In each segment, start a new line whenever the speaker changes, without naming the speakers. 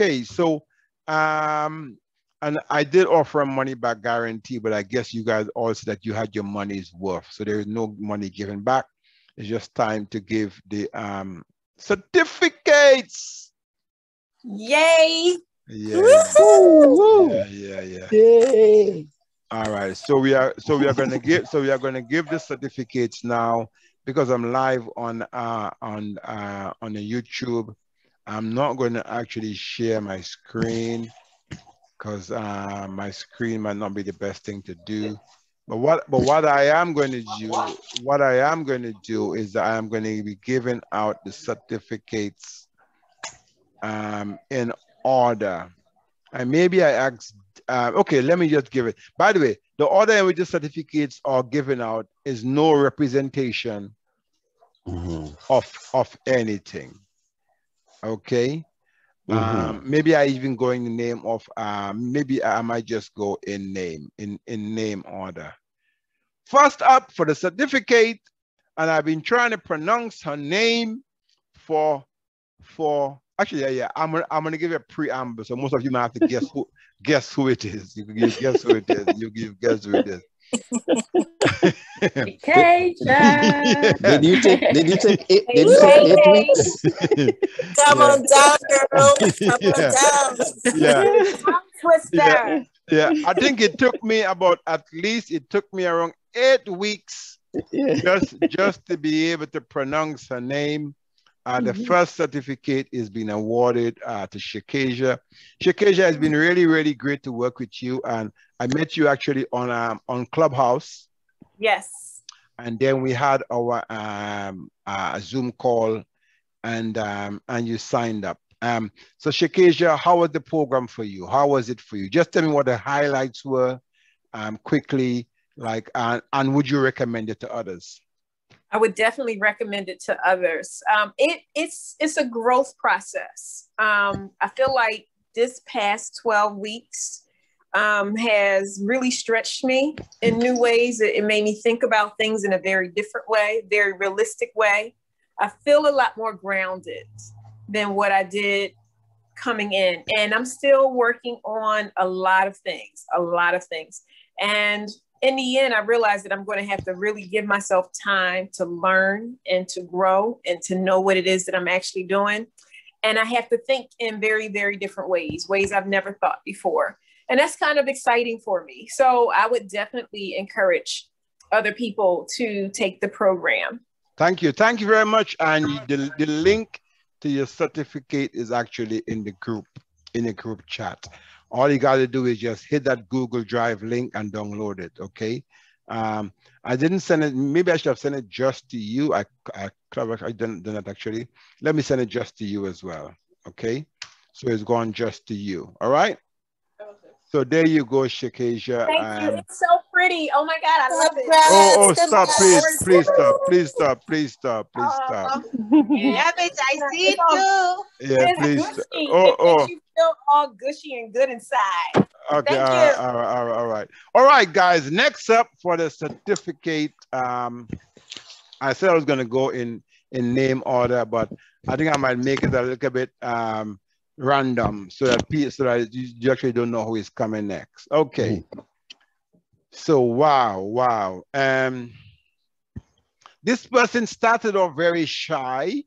Okay, so um, and I did offer a money back guarantee, but I guess you guys also that you had your money's worth. So there is no money given back. It's just time to give the um, certificates.
Yay!
Yeah, yeah, yeah, yeah.
Yay.
All right. So we are so we are gonna give so we are gonna give the certificates now because I'm live on uh on uh on the YouTube. I'm not going to actually share my screen because uh, my screen might not be the best thing to do. But what but what I am going to do, what I am going to do is that I am going to be giving out the certificates um, in order. And maybe I asked, uh, okay, let me just give it. By the way, the order in which the certificates are given out is no representation
Mhm.
of of anything. Okay.
Mhm.
Um, maybe I even go in the name of um, maybe I might just go in name in in name order. First up for the certificate, and I've been trying to pronounce her name for for actually yeah yeah I'm gonna, I'm gonna give you a preamble so most of you might have to guess who guess who it is. You, you guess who it is. You, you guess who it is.
Keisha.
Did you take did you take eight, did you take eight weeks?
Come
Yeah.
on down, girl. Come
Yeah.
on down.
yeah.
Twister.
Yeah. Yeah, I think it took me about at least it took me around eight weeks
Yeah.
just just to be able to pronounce her name. Uh, the
Mhm.
first certificate is being awarded uh, to Shakasia. Shakasia has been really, really great to work with you, and I met you actually on um, on Clubhouse,
Yes.
and then we had our um, uh, Zoom call, and um, and you signed up. Um, so Shakasia, how was the program for you? How was it for you? Just tell me what the highlights were, um, quickly, like, and, and would you recommend it to others?
I would definitely recommend it to others. Um, it it's it's a growth process. Um, I feel like this past 12 weeks um, has really stretched me in new ways. It, it made me think about things in a very different way, very realistic way. I feel a lot more grounded than what I did coming in. And I'm still working on a lot of things, a lot of things. And in the end, I realized that I'm going to have to really give myself time to learn and to grow and to know what it is that I'm actually doing. And I have to think in very, very different ways, ways I've never thought before. And that's kind of exciting for me. So I would definitely encourage other people to take the program.
Thank you. Thank you very much. And the, the link to your certificate is actually in the group, in the group chat. All you got to do is just hit that Google Drive link and download it. Okay. Um, I didn't send it. Maybe I should have sent it just to you. I, I, I didn't do that actually. Let me send it just to you as well. Okay. So it's gone just to you. All right. Okay. So there you go, Shakasia.
Thank you.
Um,
It's so pretty. Oh my God, I love it.
oh, oh, stop, please, please stop, please stop, please stop, please stop.
Yeah, bitch, I see it too.
Yeah,
It's
please.
gushy.
Oh,
it
oh,
makes you feel all gushy and good inside.
okay.
Thank
All right,
you.
all right, all right, all right. All right, guys. Next up for the certificate. Um, I said I was gonna go in in name order, but I think I might make it a little bit um random so that pe- so that you, you actually don't know who is coming next. Okay. So wow, wow. Um, this person started off very shy.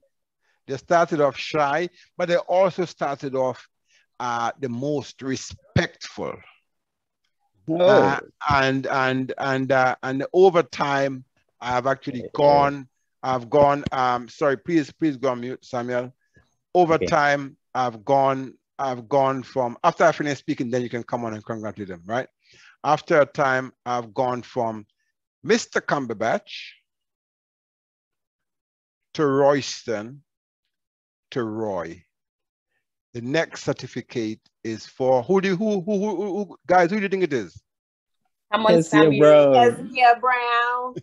They started off shy, but they also started off uh, the most respectful.
Oh,
Uh, and and and uh, and over time, I've actually gone. I've gone. Um, sorry, please, please go on mute, Samuel. Over
Okay.
time, I've gone. I've gone from after I finish speaking, then you can come on and congratulate them, right? After a time, I've gone from Mr. Cumberbatch to Royston to Roy. The next certificate is for who do who, who, who, who- guys, who do you think it is?
Come on,
Kezia Brown.
Kezia Brown.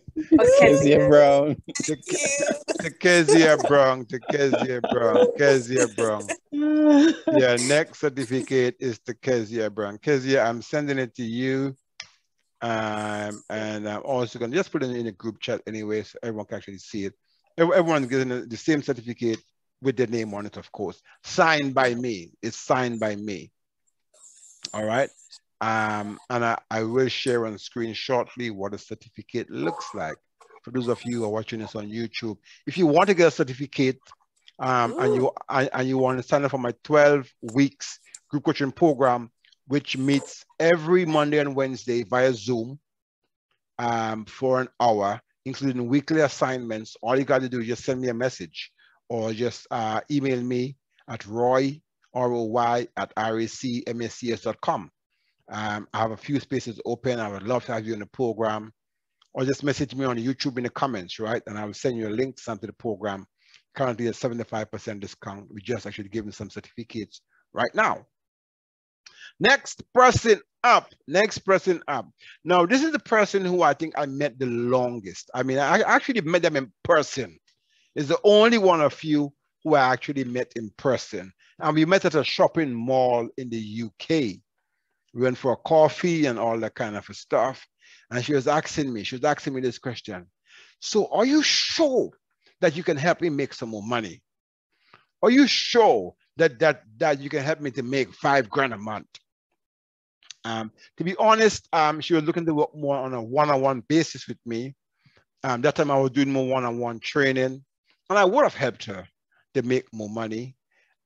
Kezia Brown.
The, Kezia Brown, the Kezia Brown, Kezia Brown. Yeah, next certificate is the Kezia Brown. Kezia, I'm sending it to you. Um, and I'm also gonna just put it in a group chat anyway, so everyone can actually see it. Ev- Everyone's getting the- the same certificate with the name on it, of course. Signed by me. It's signed by me. All right. Um, and I, I will share on screen shortly what a certificate looks like. For those of you who are watching this on YouTube, if you want to get a certificate um, and you and you want to sign up for my 12 weeks group coaching program, which meets every Monday and Wednesday via Zoom um, for an hour, including weekly assignments, all you got to do is just send me a message or just uh, email me at roy, R-O-Y, at racmascs.com. Um, I have a few spaces open. I would love to have you in the program. Or just message me on YouTube in the comments, right? And I will send you a link to the program. Currently a 75% discount. We just actually giving some certificates right now. Next person up. Next person up. Now, this is the person who I think I met the longest. I mean, I actually met them in person. It's the only one of you who I actually met in person. And we met at a shopping mall in the UK. We went for a coffee and all that kind of stuff. And she was asking me, she was asking me this question. So are you sure that you can help me make some more money? Are you sure that that that you can help me to make five grand a month? Um, to be honest, um, she was looking to work more on a one-on-one basis with me. Um, that time I was doing more one-on-one training, and I would have helped her to make more money.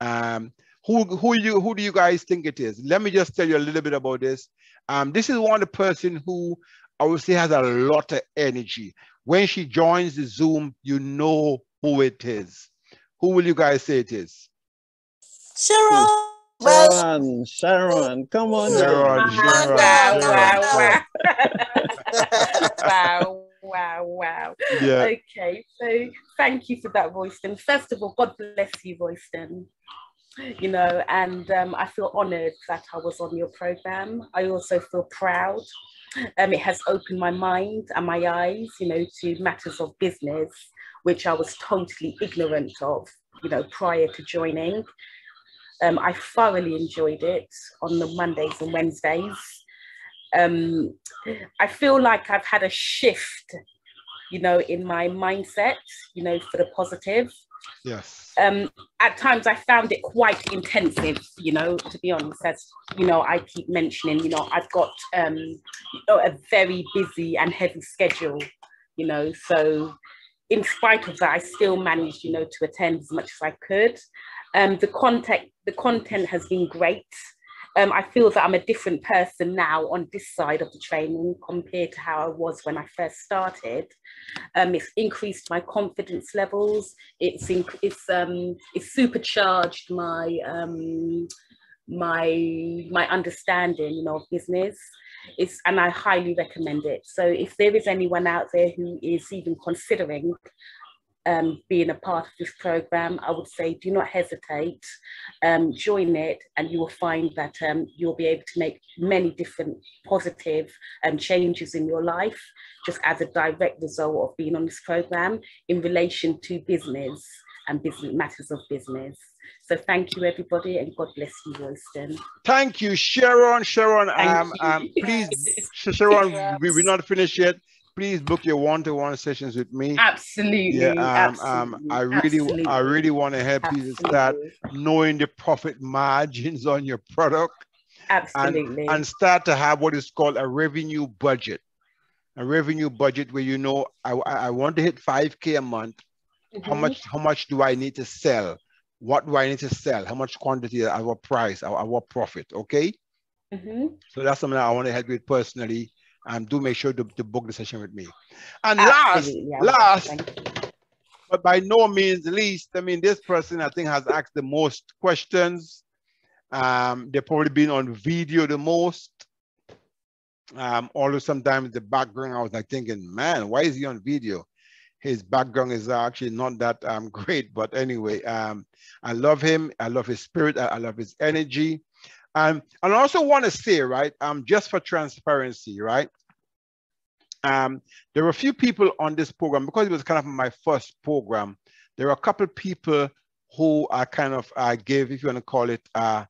Um, who who you who do you guys think it is? Let me just tell you a little bit about this. Um, this is one of the person who I would say has a lot of energy. When she joins the Zoom, you know who it is. Who will you guys say it is?
Sharon.
Sharon, Sharon, come on.
Sharon, Sharon,
Wow,
Sharon.
wow, wow. wow, wow.
Yeah.
Okay, so thank you for that, Royston. First of all, God bless you, Royston. You know, and um, I feel honored that I was on your program. I also feel proud. Um, it has opened my mind and my eyes, you know, to matters of business, which I was totally ignorant of, you know, prior to joining. Um, I thoroughly enjoyed it on the Mondays and Wednesdays. Um, I feel like I've had a shift, you know, in my mindset, you know, for the positive.
Yes.
Um, at times I found it quite intensive, you know, to be honest, as you know, I keep mentioning, you know, I've got um, you know, a very busy and heavy schedule, you know, so in spite of that, I still managed, you know, to attend as much as I could. Um, the content, the content has been great. Um, I feel that I'm a different person now on this side of the training compared to how I was when I first started. Um, it's increased my confidence levels. It's it's um, it's supercharged my um, my my understanding, you know, of business. It's and I highly recommend it. So if there is anyone out there who is even considering um, being a part of this program, I would say do not hesitate, um, join it, and you will find that um, you'll be able to make many different positive um, changes in your life, just as a direct result of being on this program in relation to business and business matters of business. So thank you, everybody, and God bless you, Royston.
Thank you, Sharon. Sharon,
Thank
um,
you.
um, please, Sharon, we will not finish yet. Please book your one-to-one sessions with me.
Absolutely.
Yeah, um,
absolutely,
um, I really,
absolutely,
I really want to help you to start
absolutely,
knowing the profit margins on your product and,
absolutely.
and start to have what is called a revenue budget. A revenue budget where you know I, I want to hit 5k a month. How
Mhm.
much how much do I need to sell? What do I need to sell? How much quantity, at our price, our, our profit, okay?
Mhm.
So that's something that I want to help you with personally. And do make sure to, to book the session with me. And last,
Absolutely, I will.
last, but by no means least, I mean, this person I think has asked the most questions. Um, they've probably been on video the most. Um, although sometimes the background, I was like thinking, man, why is he on video? His background is actually not that um, great, but anyway, um, I love him. I love his spirit. I, I love his energy. Um, and I also want to say, right, um, just for transparency, right, um, there were a few people on this program because it was kind of my first program. There were a couple people who I kind of uh, gave, if you want to call it, uh,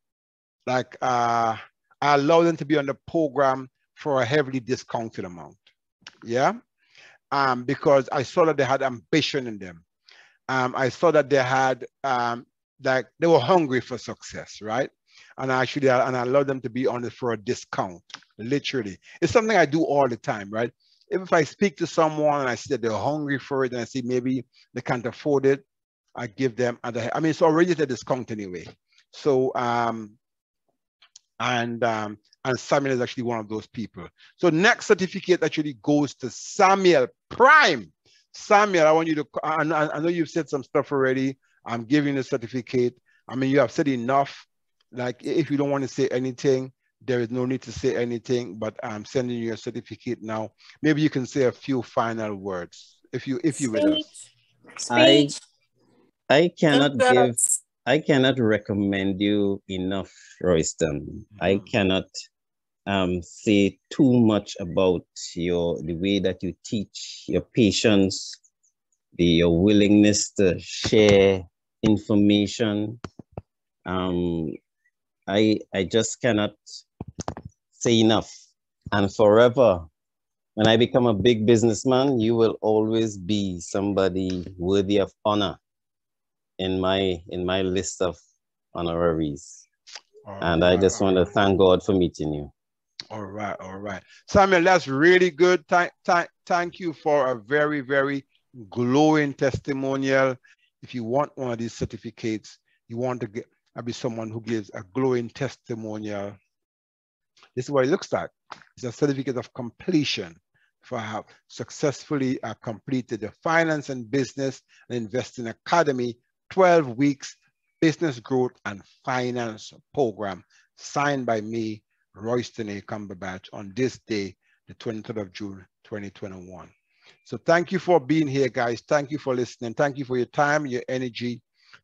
like uh, I allowed them to be on the program for a heavily discounted amount. Yeah, um, because I saw that they had ambition in them. um, I saw that they had um, like they were hungry for success, right? And I actually and I allowed them to be on it for a discount, literally. It's something I do all the time, right? If I speak to someone and I see that they're hungry for it and I see maybe they can't afford it, I give them other. I mean, it's already at a discount anyway. So um, and um, and Samuel is actually one of those people. So next certificate actually goes to Samuel Prime. Samuel, I want you to. I, I know you've said some stuff already. I'm giving the certificate. I mean, you have said enough. Like, if you don't want to say anything, there is no need to say anything. But I'm sending you a certificate now. Maybe you can say a few final words if you if you will.
I I cannot give I cannot recommend you enough, Royston. I mm-hmm. cannot um, say too much about your the way that you teach, your patience, the your willingness to share information. Um, I I just cannot say enough. And forever, when I become a big businessman, you will always be somebody worthy of honor in my in my list of honoraries. All and right, I just want to thank God for meeting you.
All right, all right. Samuel, that's really good. Thank, thank, thank you for a very, very glowing testimonial. If you want one of these certificates, you want to get I'll be someone who gives a glowing testimonial. This is what it looks like. It's a certificate of completion for have successfully uh, completed the Finance and Business and Investing Academy 12 weeks business growth and finance program signed by me, Royston A. Cumberbatch, on this day, the 23rd of June, 2021. So thank you for being here, guys. Thank you for listening. Thank you for your time, your energy.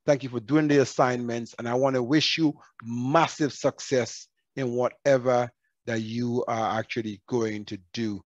Thank you for doing the assignments. And I want to wish you massive success in whatever that you are actually going to do.